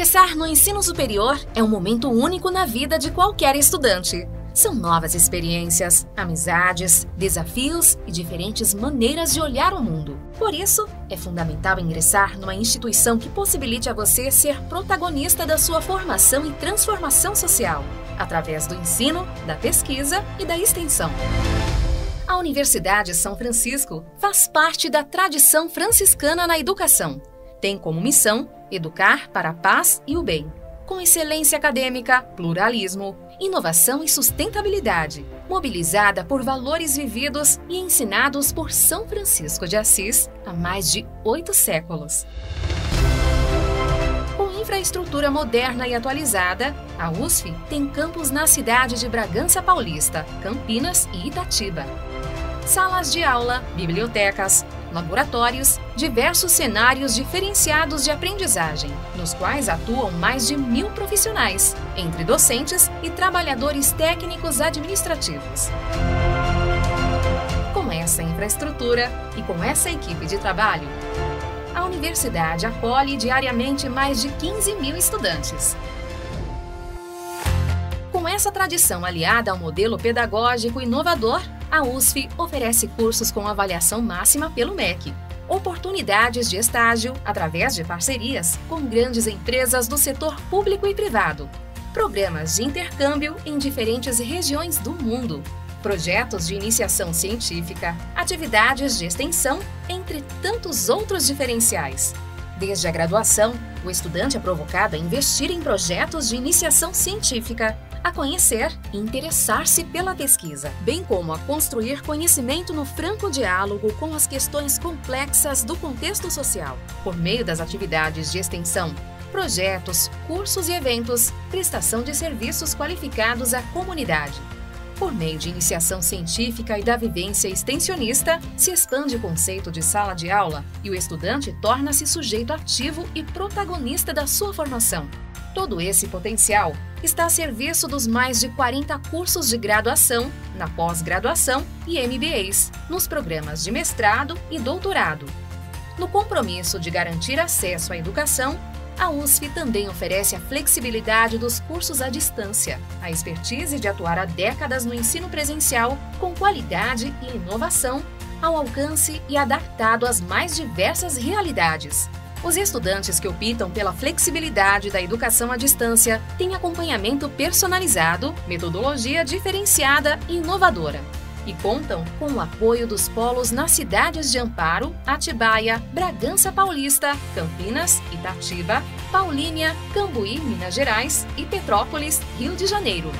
Ingressar no ensino superior é um momento único na vida de qualquer estudante. São novas experiências, amizades, desafios e diferentes maneiras de olhar o mundo. Por isso, é fundamental ingressar numa instituição que possibilite a você ser protagonista da sua formação e transformação social, através do ensino, da pesquisa e da extensão. A Universidade São Francisco faz parte da tradição franciscana na educação. Tem como missão educar para a paz e o bem com excelência acadêmica, pluralismo, inovação e sustentabilidade, mobilizada por valores vividos e ensinados por São Francisco de Assis há mais de oito séculos. Com infraestrutura moderna e atualizada, a USF tem campus na cidade de Bragança Paulista, Campinas e Itatiba. Salas de aula, bibliotecas, laboratórios, diversos cenários diferenciados de aprendizagem, nos quais atuam mais de mil profissionais, entre docentes e trabalhadores técnicos administrativos. Com essa infraestrutura e com essa equipe de trabalho, a universidade acolhe diariamente mais de 15 mil estudantes. Com essa tradição aliada ao modelo pedagógico inovador, a USF oferece cursos com avaliação máxima pelo MEC, oportunidades de estágio através de parcerias com grandes empresas do setor público e privado, programas de intercâmbio em diferentes regiões do mundo, projetos de iniciação científica, atividades de extensão, entre tantos outros diferenciais. Desde a graduação, o estudante é provocado a investir em projetos de iniciação científica a conhecer e interessar-se pela pesquisa, bem como a construir conhecimento no franco diálogo com as questões complexas do contexto social, por meio das atividades de extensão, projetos, cursos e eventos, prestação de serviços qualificados à comunidade. Por meio de iniciação científica e da vivência extensionista, se expande o conceito de sala de aula e o estudante torna-se sujeito ativo e protagonista da sua formação. Todo esse potencial está a serviço dos mais de 40 cursos de graduação, na pós-graduação e MBAs, nos programas de mestrado e doutorado. No compromisso de garantir acesso à educação, a USF também oferece a flexibilidade dos cursos à distância, a expertise de atuar há décadas no ensino presencial com qualidade e inovação, ao alcance e adaptado às mais diversas realidades os estudantes que optam pela flexibilidade da educação à distância têm acompanhamento personalizado, metodologia diferenciada e inovadora. E contam com o apoio dos polos nas cidades de Amparo, Atibaia, Bragança Paulista, Campinas, Itatiba, Paulínia, Cambuí, Minas Gerais e Petrópolis, Rio de Janeiro.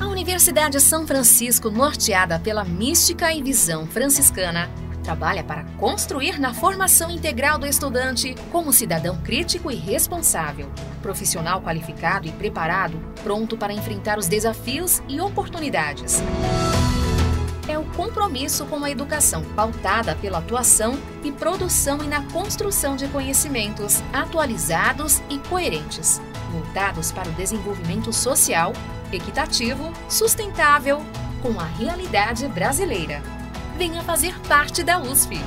A Universidade São Francisco, norteada pela mística e visão franciscana, trabalha para construir na formação integral do estudante como cidadão crítico e responsável, profissional qualificado e preparado, pronto para enfrentar os desafios e oportunidades. É o compromisso com a educação pautada pela atuação e produção e na construção de conhecimentos atualizados e coerentes, voltados para o desenvolvimento social, equitativo, sustentável, com a realidade brasileira venha fazer parte da USP.